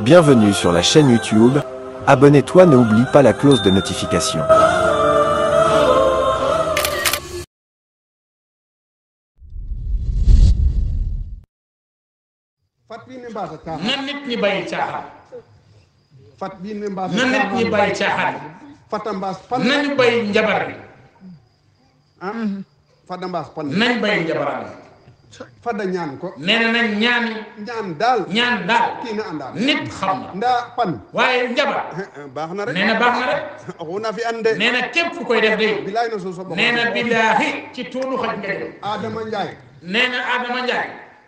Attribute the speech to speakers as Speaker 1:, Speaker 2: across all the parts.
Speaker 1: Bienvenue sur la chaîne YouTube. Abonnez-toi, n'oublie pas la clause de notification.
Speaker 2: na nit ñi bàyyi caaxaan na nit ñi bàyyi caaxaan nañu bàyyi njabar bi nañ bàyyi njabar bi
Speaker 3: fada ñaan ko
Speaker 2: nee na nañ ñaan
Speaker 3: ñaan daal
Speaker 2: ñaan daal
Speaker 3: kii na àndaal
Speaker 2: nit xam na
Speaker 3: ndaa pan
Speaker 2: waaye njabar
Speaker 3: baax na rek
Speaker 2: nee na baax na rek
Speaker 3: waxu na fi ande
Speaker 2: nee na képp ku koy def day
Speaker 3: bilaay na soo so
Speaker 2: nee na bilaahi ci tuunu xaj nga jëm
Speaker 3: Adama Njaay
Speaker 2: nee na Adama Njaay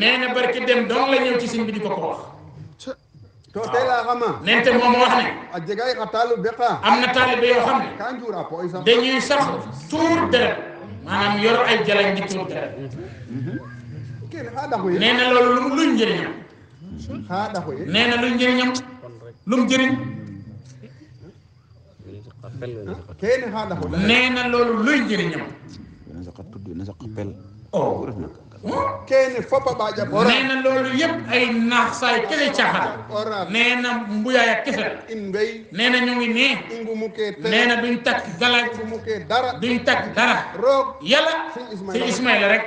Speaker 2: nee na barki dem dong la ñëw ci sëñ bi di ko ko wax
Speaker 3: to tey laa xam
Speaker 2: ah. neen te moom wax ne.
Speaker 3: a jega ay xataalu beqa.
Speaker 2: am na taalibe yoo xam ne.
Speaker 3: kan juura po ay sax.
Speaker 2: dañuy sax tuur deret maanaam yor ay jalañ di tuur deret.
Speaker 3: kii xaa daxu yi.
Speaker 2: nee na loolu lu luñ njëriñam.
Speaker 3: xaa daxu yi.
Speaker 2: nee na luñ njëriñam lu mu jëriñ.
Speaker 3: kene ha da
Speaker 2: ko neena lolu luy jëriñam
Speaker 4: na sa xat tudd na sa xapel
Speaker 2: oh
Speaker 3: kene fopa ba ja
Speaker 2: bora neena lolu yep ay nax say kele caxal neena mbuya ya kese
Speaker 3: in
Speaker 2: ngay neena ñu ngi ne
Speaker 3: ingu mu ke te
Speaker 2: neena duñ tak dara
Speaker 3: ingu mu ke dara
Speaker 2: duñ tak dara rok
Speaker 3: yalla
Speaker 2: ci
Speaker 3: ismaïla
Speaker 2: rek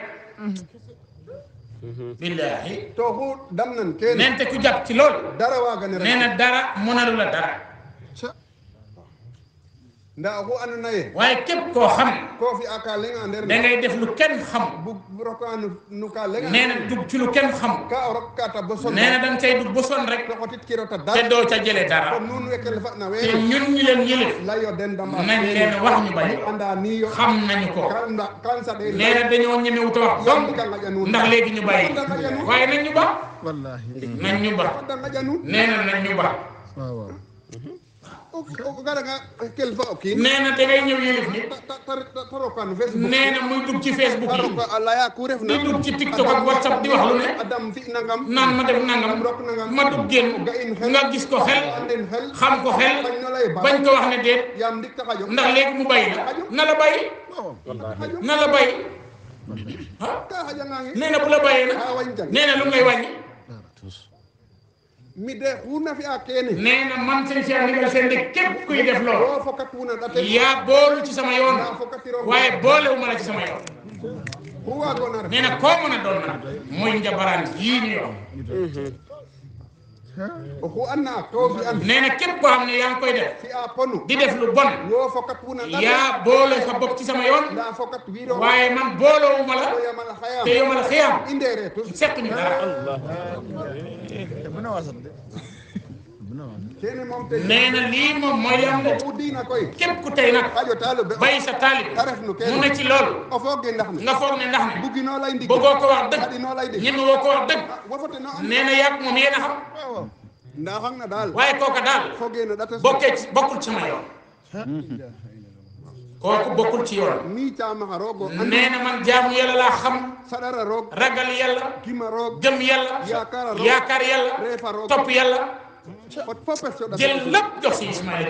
Speaker 2: Mm-hmm.
Speaker 3: billaahi tooxu dam nan kenn
Speaker 2: nente ku jàpp ci loolu
Speaker 3: dara waa gane
Speaker 2: nee na dara mënalu la dara
Speaker 3: nda ko anu naye
Speaker 2: waaye képp koo xam
Speaker 3: koo fi aka lenga nder
Speaker 2: da ngay def lu kenn xam
Speaker 3: bu roka nu ka lenga
Speaker 2: nee na dug ci lu kenn xam
Speaker 3: ka rokka ta boson
Speaker 2: nee na da nga cay dug boson rek te doo ca jële dara te ñun ñi leen yëlif nañ leen wax ñu bañ xam nañu ko nee na dañoo ñemewut a wax donc ndax léegi ñu bàyyi waaye nañ ñu ba nañ ñu ba nee na nañ ñu ba nee na te ngay ñëw yëlif
Speaker 3: ñi
Speaker 2: nee na muy dugg ci Facebook yi di dugg ci TikTok ak WhatsApp di wax lu ne naan ma def nangam ma dugg génn nga gis ko xel xam ko xel
Speaker 3: bañ
Speaker 2: ko wax ne déet ndax léegi mu bàyyi la na la bàyyi na la bàyyi ah nee na bu la bàyyee nag nee na lu mu lay wàññi
Speaker 3: mi de hunna fi a keene
Speaker 2: nee na man sëñ Cheikh ndigal seen de képp kuy def loolu
Speaker 3: o fokat wuna date
Speaker 2: yaa boolu ci sama yoon
Speaker 3: nda fokatiro
Speaker 2: waaye boolewu ma la ci sama yoon
Speaker 3: huwa gonar
Speaker 2: nee na koo mën a doon nag mooy njabaraan yii ñu yor
Speaker 3: oxu anna to fi an
Speaker 2: nee na képp koo xam ne yaa ngi koy def
Speaker 3: fi a ponu
Speaker 2: di def lu bon
Speaker 3: yo fokat wuna date
Speaker 2: yaa boole sa bopp ci sama yoon
Speaker 3: nda fokat wiro
Speaker 2: waaye man boolewuma la
Speaker 3: to yamal hayam
Speaker 2: te yomal xiyam
Speaker 3: indeere tus
Speaker 2: seq ñu dara nee na lii moom mooy yam de képp ku tey nag bàyyi sa taalib mu ne ci loolu nga foog ne ndax ne bëggoo ko wax dëgg ñeme woo ko wax dëgg
Speaker 3: ah,
Speaker 2: nee na yàgg moom yéen a xam waaye kooka daal bokkee bokkul ci ma yow kooku bokkul ci yoon nee na man jaamu yàlla laa xam ragal yàlla gëm yàlla
Speaker 3: yaakaar
Speaker 2: yàlla topp yàlla jël lépp jox si Ismaïla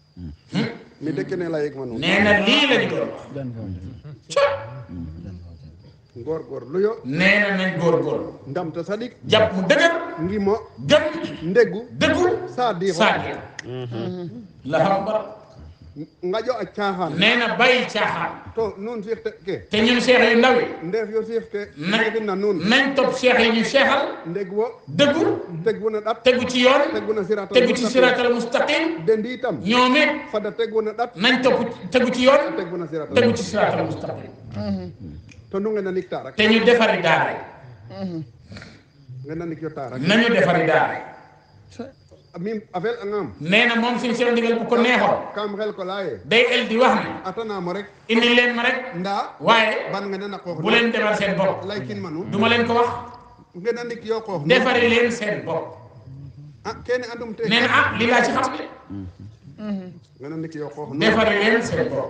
Speaker 3: mi dëkk ne la yëg ma noonu
Speaker 2: nee na lii lañ doon wax
Speaker 5: ca
Speaker 3: góorgóor lu yo
Speaker 2: nee na nañ góorgóor
Speaker 3: ndam ta sadik
Speaker 2: jàpp mu dëgër
Speaker 3: ngi mo
Speaker 2: gëm
Speaker 3: ndeggu
Speaker 2: dëggu
Speaker 3: saa di
Speaker 2: saa di la xam bara
Speaker 3: nga jo ak caaxaan
Speaker 2: nee na bàyyi caaxaan
Speaker 3: to nun siix te ke
Speaker 2: te ñun seex yu ndaw yi
Speaker 3: ndeef yo siix ke
Speaker 2: nañ
Speaker 3: na nun
Speaker 2: nañ topp seex yi ñu seexal
Speaker 3: ndegg wo
Speaker 2: dëggu
Speaker 3: tegu na dat
Speaker 2: tegu ci yoon
Speaker 3: tegu na siraatal
Speaker 2: tegu ci siraatal mustaqim
Speaker 3: den di itam
Speaker 2: ñoom it
Speaker 3: fada tegu na dat
Speaker 2: nañ topp tegu ci yoon
Speaker 3: tegu na siraatal
Speaker 2: tegu ci siraatal mustaqim
Speaker 3: to nu ngeen na nik taa rek
Speaker 2: te ñu defari daara
Speaker 3: ngeen na nik yo taa rek
Speaker 2: nañu defari daara
Speaker 3: min afel angam
Speaker 2: nee na moom suñu seen ndigal bu ko neexoon
Speaker 3: kam xel ko laaye
Speaker 2: day el di wax ne
Speaker 3: atana mo rek
Speaker 2: indi leen ma rek
Speaker 3: nda
Speaker 2: waaye
Speaker 3: ban nga na ko
Speaker 2: bu leen defar seen bopp
Speaker 3: lay kin
Speaker 2: manu duma leen ko wax
Speaker 3: nga na ndik yo ko
Speaker 2: defari leen seen bopp
Speaker 3: ah kenn andum te
Speaker 2: nee na ah li laa ci xam ne
Speaker 3: nga na ndik yo ko
Speaker 2: defari leen seen bopp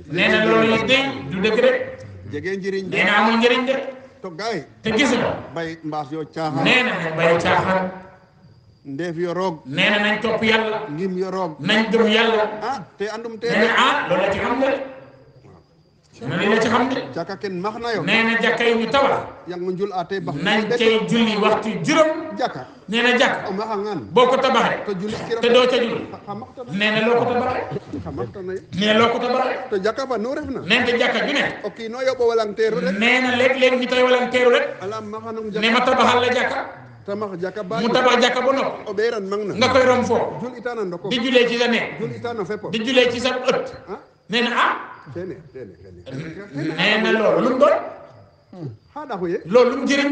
Speaker 2: nee na loolu it day du dëgg de.
Speaker 3: jege njëriñ de
Speaker 2: nee na amul njëriñ de.
Speaker 3: to gaay
Speaker 2: te gis nga.
Speaker 3: bay mbaas yoo caaxaan.
Speaker 2: nee na nañ bay caaxaan.
Speaker 3: ndeef yo roog.
Speaker 2: nee na nañ topp yàlla.
Speaker 3: ngim yo roog.
Speaker 2: nañ gëm yàlla.
Speaker 3: ah te andum te.
Speaker 2: nee na ah loolu ci xam nga de. na li la ci xam de.
Speaker 3: jàkka kenn max na yow.
Speaker 2: nee na jàkka yi ñu tabax.
Speaker 3: yaa ngi ma jul aatee bax.
Speaker 2: nañ cay julli waxtu juróom.
Speaker 3: jàkka.
Speaker 2: nee na jàkk boo ko tabaxee te doo ca julli nee na loo ko tabaxee nee loo ko tabaxee
Speaker 3: to jàkka fa nu ref na
Speaker 2: nee te jàkka ju ne
Speaker 3: o kii noo yóbbu walanteeru rek
Speaker 2: nee na léeg-léeg ñu tay walanteeru rek ne ma tabaxal la jàkka
Speaker 3: tamax jaka ba
Speaker 2: mu tabax jaka ba noppi
Speaker 3: o ɓeeran mang na
Speaker 2: nga koy rom foo
Speaker 3: jul itana ndoko
Speaker 2: di julee ci sa ne
Speaker 3: jul itana fepo
Speaker 2: di julee ci sa ëtt
Speaker 3: ah.
Speaker 2: nee na ah
Speaker 3: tene tene tene
Speaker 2: nee na loolu lu mu doon
Speaker 3: xaaɗa ko ye
Speaker 2: loolu lu mu jëriñ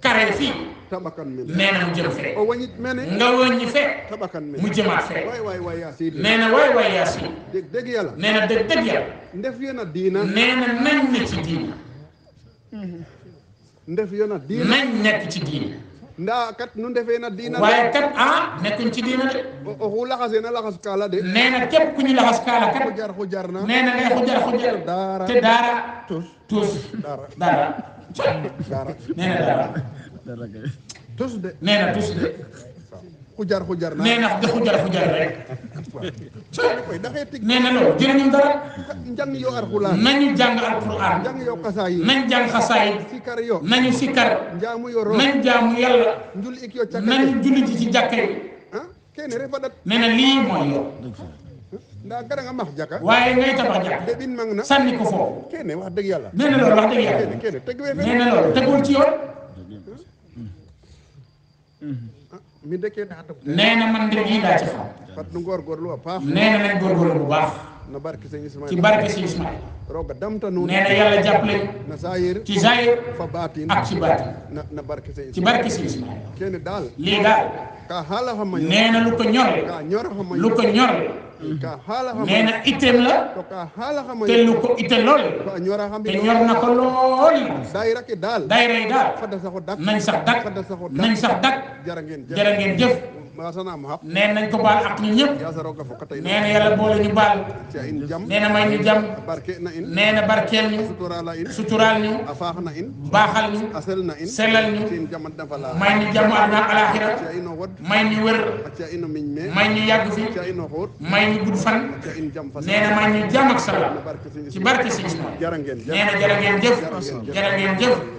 Speaker 2: kare fii nee na mu jëm fee nga wàññi fee mu jëmaat fee nee na waay waay yaa si nee na dëgg dëgg yàlla nee na nañ ne ci diina nañ nekk ci diina
Speaker 3: ndaa kat nu defee na diina
Speaker 2: waaye kat ah nekkuñ ci diina de
Speaker 3: oxu laxasee na laxas kaala de
Speaker 2: nee na képp ku ñu laxas kaala kat
Speaker 3: xujar xujar na
Speaker 2: nee na ngay xujar xujar te daara tuus
Speaker 3: dara
Speaker 2: dara
Speaker 3: dara
Speaker 2: nee na dara dara kay
Speaker 3: tus de
Speaker 2: nee na tuus de
Speaker 3: xujar xujar
Speaker 2: nee na de xujar xujar rek
Speaker 3: koy daxee tig
Speaker 2: nee na loolu jëriñam dara
Speaker 3: njàng yoo alxuraan
Speaker 2: nañu jàng alquran
Speaker 3: njàng yoo xasaa yi
Speaker 2: nañ jàng xasaay
Speaker 3: sikar yoo
Speaker 2: nañu sikkar
Speaker 3: njaamu yoo roo
Speaker 2: nañ jaamu yàlla
Speaker 3: njul ik yoo càkk
Speaker 2: nañ julli ji ci jàkka yi
Speaker 3: kene refa ɗat
Speaker 2: nee na lii mooy yoon
Speaker 3: ndaa gara nga max jaka
Speaker 2: waaye ngay tabax jaka
Speaker 3: de ɗin mang na
Speaker 2: sànni ko foofu
Speaker 3: kene wax dëgg yàlla
Speaker 2: nee na loolu wax dëgg yàlla
Speaker 3: kene teg wee
Speaker 2: nee na loolu tegul ci yoon
Speaker 3: mi dëkkee daa topp
Speaker 2: nee na man de lii laa ci xam
Speaker 3: fat nu góorgóorlu a paax
Speaker 2: nee na nañ góorgóorlu bu baax
Speaker 3: na barke sëñ
Speaker 2: Ismaïla
Speaker 3: ci
Speaker 2: barke sëñ Ismaïla
Speaker 3: roga damta nuun
Speaker 2: nee na yàlla jàppale
Speaker 3: na saayir
Speaker 2: ci saayir
Speaker 3: fa baatin
Speaker 2: ak ci baatin
Speaker 3: na barke sëñ
Speaker 2: ci barke sëñ Ismaïla
Speaker 3: kenn daal
Speaker 2: lii daal nee na lu ko ñor lu ko ñor nee na itteem la te lu ko itte lool te ñor na ko lool
Speaker 3: daayira
Speaker 2: yi daal nañ sax dak nañ sax dak jërë ngeen jëf nee nañ ko baal ak ñun ñëpp nee na yàlla boole ñu baal nee na may ñu jàmm nee na barkeel ñu suturaal ñu baaxal ñu sellal ñu may ñu jàmm àdduna ak alaaxira may ñu
Speaker 3: wér
Speaker 2: may ñu yàgg fi may ñu gudd fan nee na may ñu jàmm ak salaam ci barke si
Speaker 3: Usmaan
Speaker 2: nee na jërë ngeen jëf jërë ngeen jëf